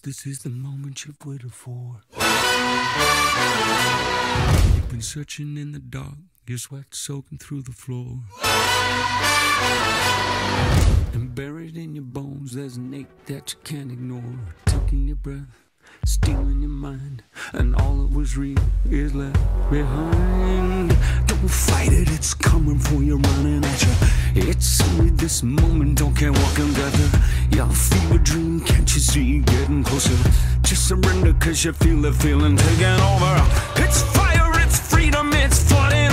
this is the moment you've waited for. You've been searching in the dark, your sweat soaking through the floor. And buried in your bones, there's an ache that you can't ignore. Taking your breath, stealing your mind, and all that was real is left behind. Fight it, it's coming for you, running at you. It's only this moment, don't care what can gather. Your fever dream, can't you see it getting closer? Just surrender, cause you feel the feeling taking over. It's fire, it's freedom, it's flooding